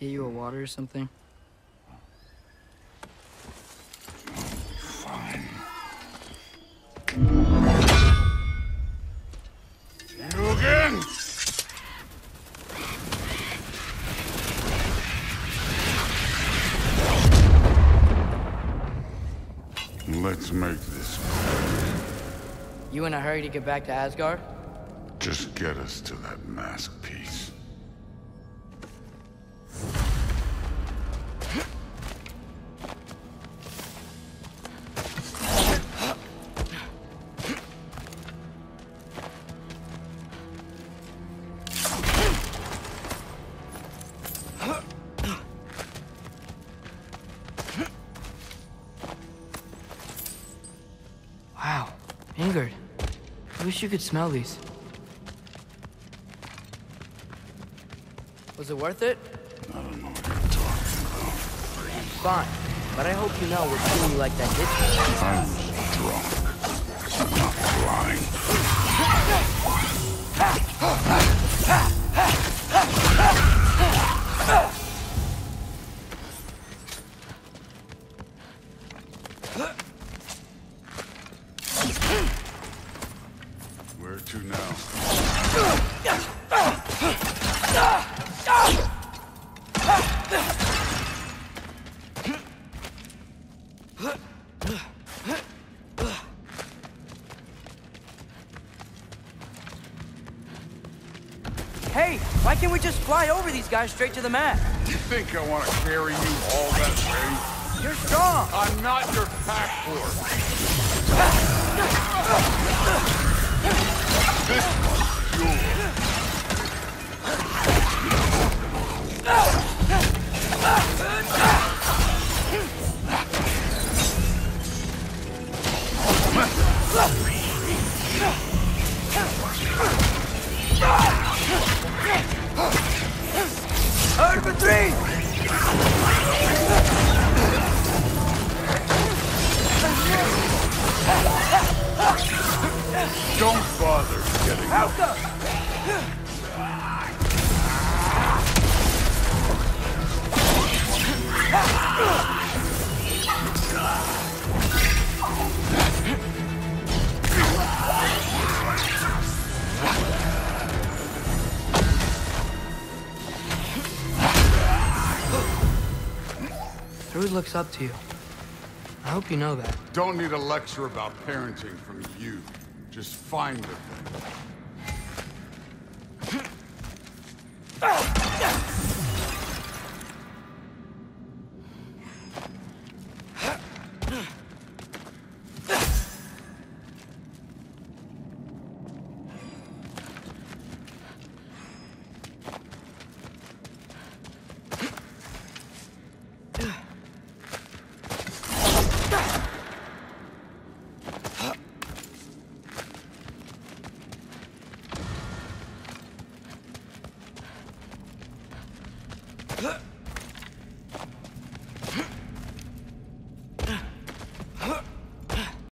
Get you a water or something? Fine. You again? Let's make this. You in a hurry to get back to Asgard? Just get us to that mask piece. Wow. Ingrid. I wish you could smell these. Was it worth it? I don't know what you're talking about. Fine. But I hope you know we're treating you like that ditch. I'm drunk. I'm not blind. Where to now? Hey, why can't we just fly over these guys straight to the map? You think I want to carry you all that way? You're strong. I'm not your pack horse. This getting up. Thrud looks up to you. I hope you know that. Don't need a lecture about parenting from you. Just find the thing. Ah! Huh.